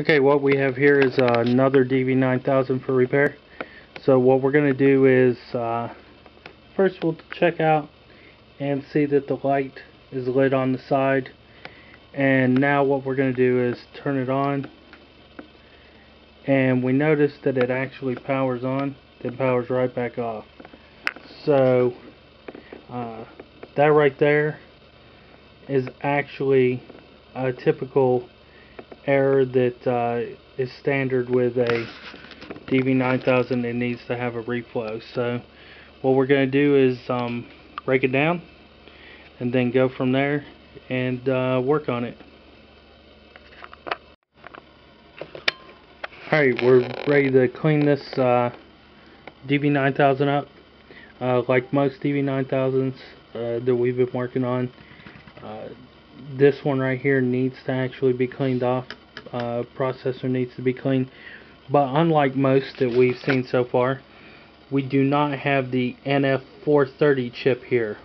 Okay, what we have here is uh, another DV9000 for repair. So what we're going to do is, uh, first we'll check out and see that the light is lit on the side. And now what we're going to do is turn it on. And we notice that it actually powers on, then powers right back off. So, uh, that right there is actually a typical error that uh, is standard with a DV9000 it needs to have a reflow. So what we're going to do is um, break it down and then go from there and uh, work on it. Alright we're ready to clean this uh, DV9000 up. Uh, like most DV9000s uh, that we've been working on uh, this one right here needs to actually be cleaned off uh, processor needs to be cleaned. But unlike most that we've seen so far we do not have the NF430 chip here.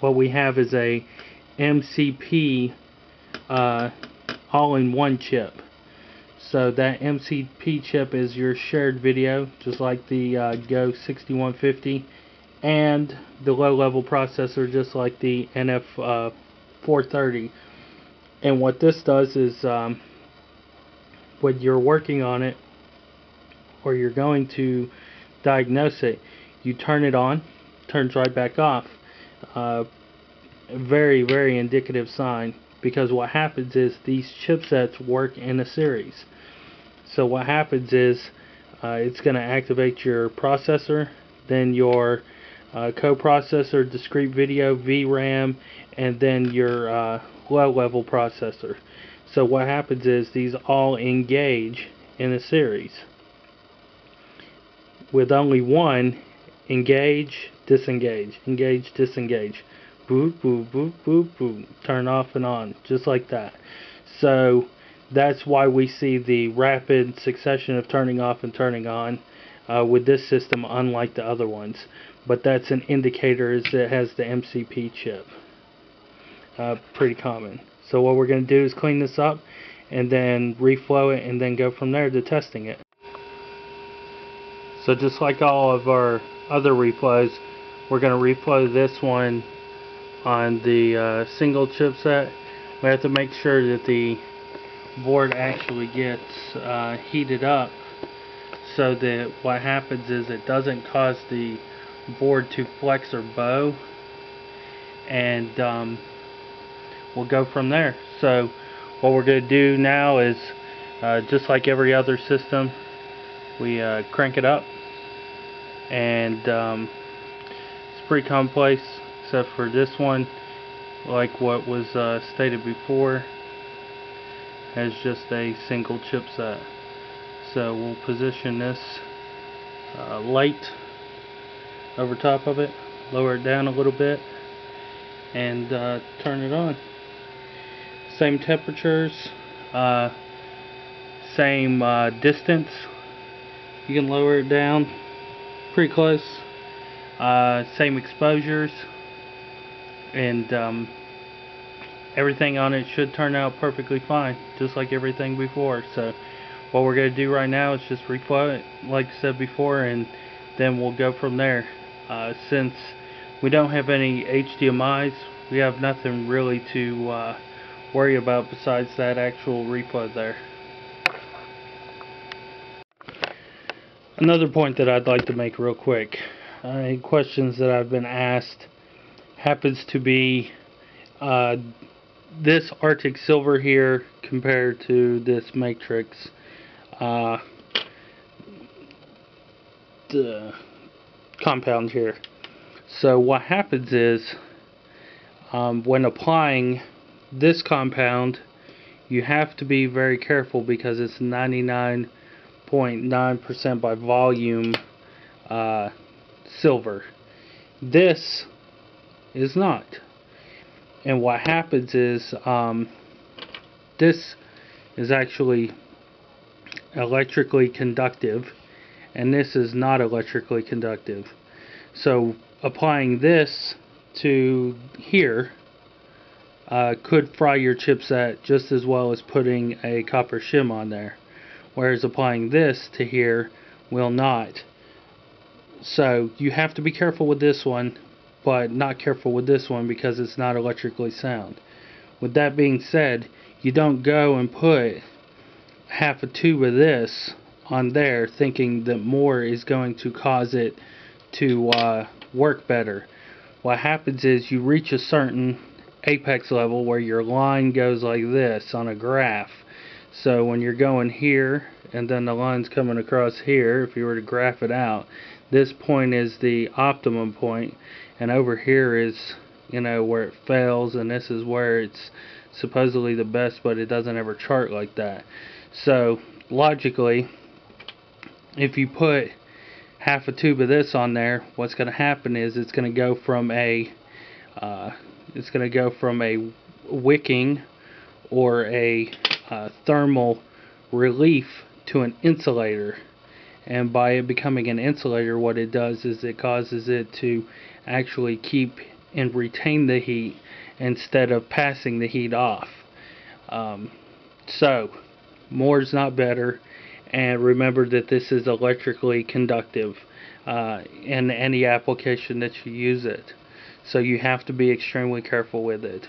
What we have is a MCP uh, all-in-one chip. So that MCP chip is your shared video just like the uh, Go 6150 and the low level processor just like the NF uh, 430 and what this does is um, when you're working on it or you're going to diagnose it you turn it on turns right back off. Uh, very very indicative sign because what happens is these chipsets work in a series. So what happens is uh, it's going to activate your processor then your uh, coprocessor, discrete video, VRAM, and then your uh, low level processor. So what happens is these all engage in a series. With only one, engage, disengage, engage, disengage. Boop, boop, boop, boop, boop. Turn off and on, just like that. So that's why we see the rapid succession of turning off and turning on uh, with this system unlike the other ones but that's an indicator is it has the MCP chip. Uh, pretty common. So what we're going to do is clean this up and then reflow it and then go from there to testing it. So just like all of our other reflows we're going to reflow this one on the uh, single chipset. We have to make sure that the board actually gets uh, heated up so that what happens is it doesn't cause the board to flex or bow and um, we'll go from there. So what we're going to do now is uh, just like every other system we uh, crank it up and um, it's pretty complex except for this one like what was uh, stated before has just a single chipset. So we'll position this uh, light over top of it lower it down a little bit and uh, turn it on. Same temperatures uh, same uh, distance. You can lower it down pretty close uh, same exposures and um, everything on it should turn out perfectly fine just like everything before. So what we're going to do right now is just reflow it like I said before and then we'll go from there uh, since we don't have any HDMI's we have nothing really to uh, worry about besides that actual reflow there. Another point that I'd like to make real quick. Uh, questions that I've been asked happens to be uh, this Arctic Silver here compared to this Matrix. Uh, the compound here. So what happens is um, when applying this compound you have to be very careful because it's 99.9% .9 by volume uh, silver. This is not. And what happens is um, this is actually electrically conductive and this is not electrically conductive so applying this to here uh, could fry your chipset just as well as putting a copper shim on there. Whereas applying this to here will not. So you have to be careful with this one, but not careful with this one because it's not electrically sound. With that being said, you don't go and put half a tube of this on there thinking that more is going to cause it to uh, work better. What happens is you reach a certain apex level where your line goes like this on a graph. So when you're going here and then the line's coming across here, if you were to graph it out, this point is the optimum point and over here is you know where it fails and this is where it's supposedly the best but it doesn't ever chart like that. So logically if you put half a tube of this on there, what's going to happen is it's going to go from a uh, it's going to go from a wicking or a uh, thermal relief to an insulator. And by it becoming an insulator, what it does is it causes it to actually keep and retain the heat instead of passing the heat off. Um, so, more is not better and remember that this is electrically conductive uh, in any application that you use it. So you have to be extremely careful with it.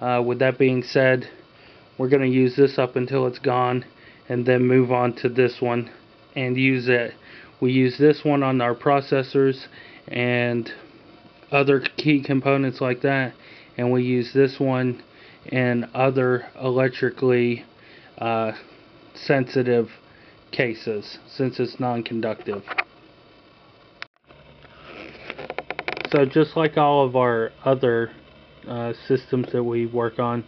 Uh, with that being said we're going to use this up until it's gone and then move on to this one and use it. We use this one on our processors and other key components like that and we use this one and other electrically uh, sensitive cases since it's non-conductive. So just like all of our other uh, systems that we work on,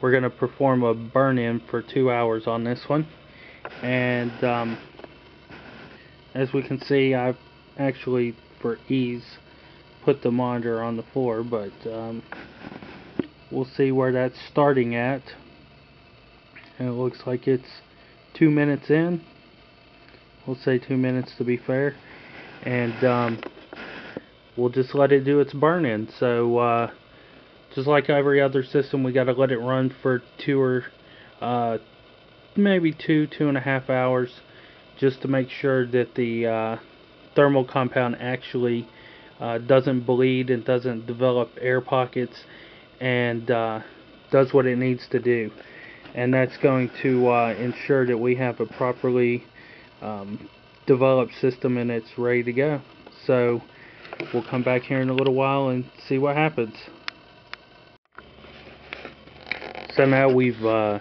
we're going to perform a burn-in for two hours on this one. And um, as we can see, I've actually, for ease, put the monitor on the floor, but um, we'll see where that's starting at. And it looks like it's two minutes in we'll say two minutes to be fair. And um, we'll just let it do its burn in so uh, just like every other system we got to let it run for two or uh, maybe two two and a half hours just to make sure that the uh, thermal compound actually uh, doesn't bleed and doesn't develop air pockets and uh, does what it needs to do. And that's going to uh, ensure that we have a properly um, developed system and it's ready to go. So we'll come back here in a little while and see what happens. So now we've uh,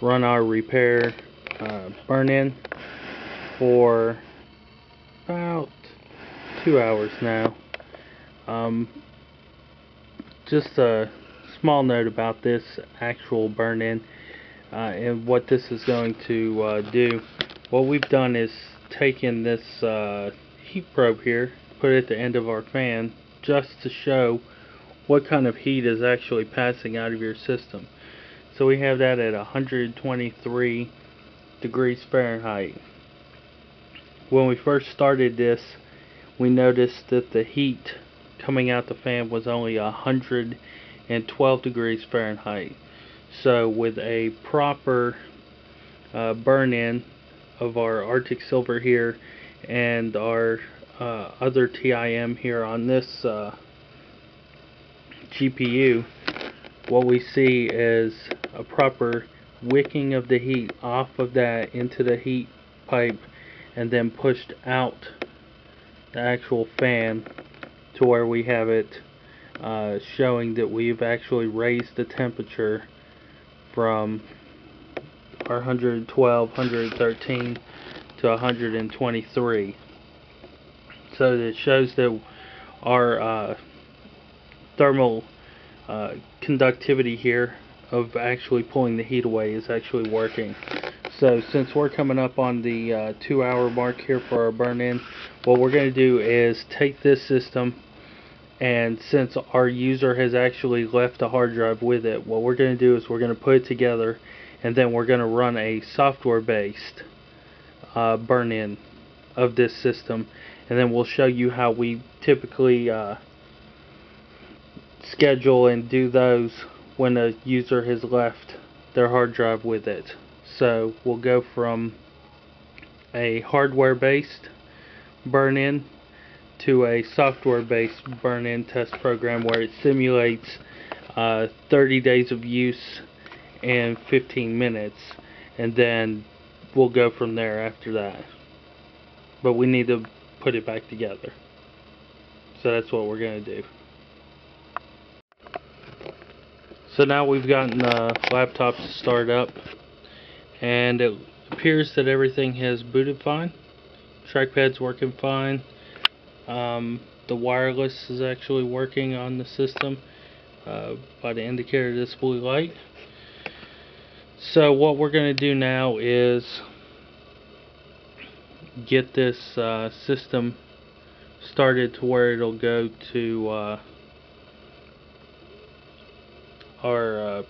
run our repair uh, burn-in for about two hours now. Um, just a small note about this actual burn-in uh, and what this is going to uh, do what we've done is taken this uh, heat probe here, put it at the end of our fan, just to show what kind of heat is actually passing out of your system. So we have that at 123 degrees Fahrenheit. When we first started this, we noticed that the heat coming out the fan was only 112 degrees Fahrenheit. So with a proper uh, burn-in of our Arctic Silver here and our uh, other TIM here on this uh, GPU, what we see is a proper wicking of the heat off of that into the heat pipe and then pushed out the actual fan to where we have it uh, showing that we've actually raised the temperature from are 112, 113 to 123. So it shows that our uh, thermal uh, conductivity here of actually pulling the heat away is actually working. So since we're coming up on the uh, two hour mark here for our burn-in, what we're going to do is take this system and since our user has actually left a hard drive with it, what we're going to do is we're going to put it together and then we're going to run a software based uh, burn-in of this system and then we'll show you how we typically uh, schedule and do those when a user has left their hard drive with it. So we'll go from a hardware based burn in to a software based burn in test program where it simulates uh, 30 days of use in 15 minutes and then we'll go from there after that. But we need to put it back together. So that's what we're going to do. So now we've gotten the laptop to start up and it appears that everything has booted fine. Trackpad's working fine. Um, the wireless is actually working on the system uh, by the indicator blue light so what we're going to do now is get this uh, system started to where it'll go to uh, our uh,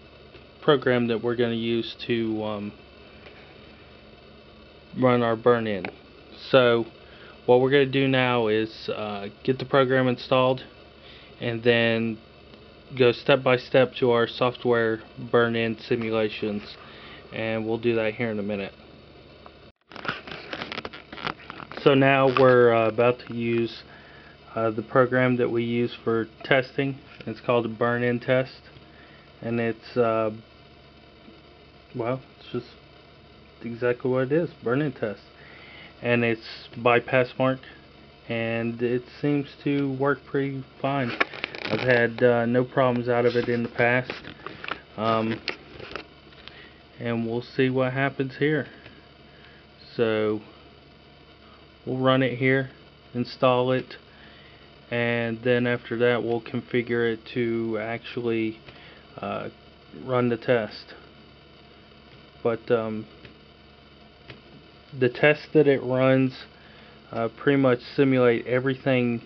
program that we're going to use to um, run our burn in. So what we're going to do now is uh, get the program installed and then go step by step to our software burn in simulations and we'll do that here in a minute. So now we're uh, about to use uh, the program that we use for testing. It's called a burn in test and it's uh, well it's just exactly what it is burn in test and it's by Passmark and it seems to work pretty fine I've had uh, no problems out of it in the past um, and we'll see what happens here. So we'll run it here install it and then after that we'll configure it to actually uh, run the test. But um, the test that it runs uh, pretty much simulate everything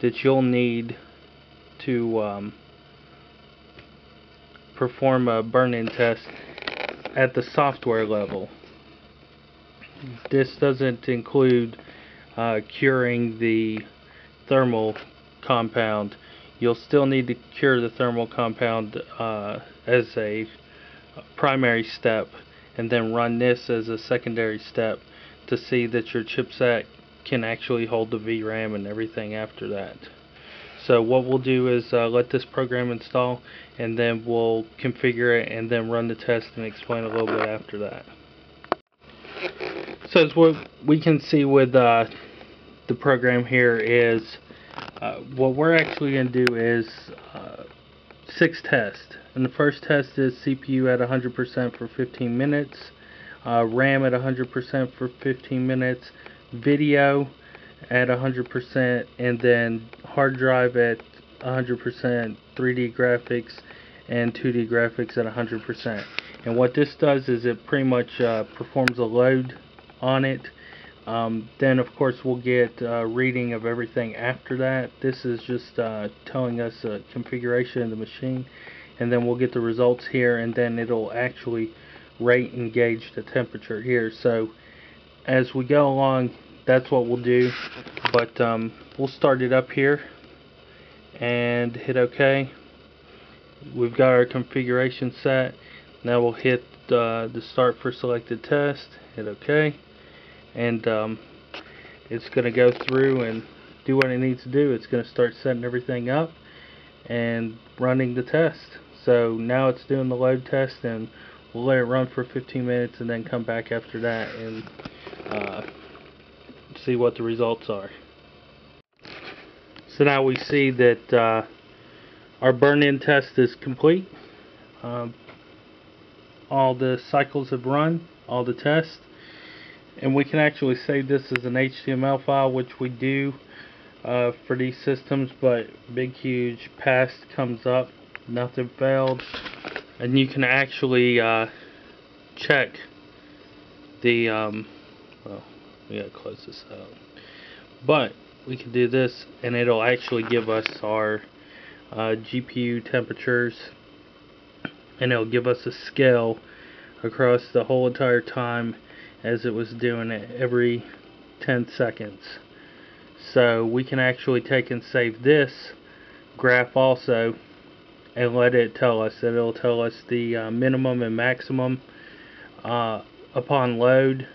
that you'll need to um, perform a burn-in test at the software level. This doesn't include uh, curing the thermal compound you'll still need to cure the thermal compound uh, as a primary step and then run this as a secondary step to see that your chipset can actually hold the VRAM and everything after that. So what we'll do is uh, let this program install and then we'll configure it and then run the test and explain a little bit after that. So as what we can see with uh, the program here is uh, what we're actually going to do is uh, six tests. And the first test is CPU at 100% for 15 minutes, uh, RAM at 100% for 15 minutes, video at 100%, and then hard drive at 100%, 3D graphics, and 2D graphics at 100%. And what this does is it pretty much uh, performs a load on it um, then of course we'll get uh, reading of everything after that. This is just uh, telling us a configuration of the machine and then we'll get the results here and then it'll actually rate and gauge the temperature here. So as we go along that's what we'll do but um, we'll start it up here and hit OK. We've got our configuration set. Now we'll hit uh, the start for selected test, hit OK and um, it's going to go through and do what it needs to do. It's going to start setting everything up and running the test. So now it's doing the load test and we'll let it run for 15 minutes and then come back after that and uh, see what the results are. So now we see that uh, our burn-in test is complete. Um, all the cycles have run, all the tests and we can actually save this as an HTML file which we do uh, for these systems but big huge past comes up nothing failed and you can actually uh, check the um, well we gotta close this out but we can do this and it'll actually give us our uh, GPU temperatures and it'll give us a scale across the whole entire time as it was doing it every 10 seconds. So we can actually take and save this graph also and let it tell us. It'll tell us the uh, minimum and maximum uh, upon load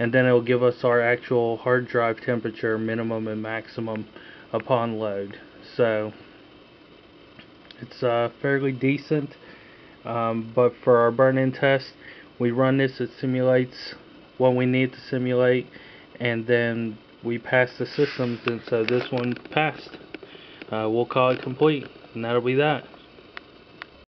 and then it'll give us our actual hard drive temperature minimum and maximum upon load. So it's uh, fairly decent um, but for our burn-in test we run this it simulates what we need to simulate and then we pass the systems and so this one passed uh, we'll call it complete and that'll be that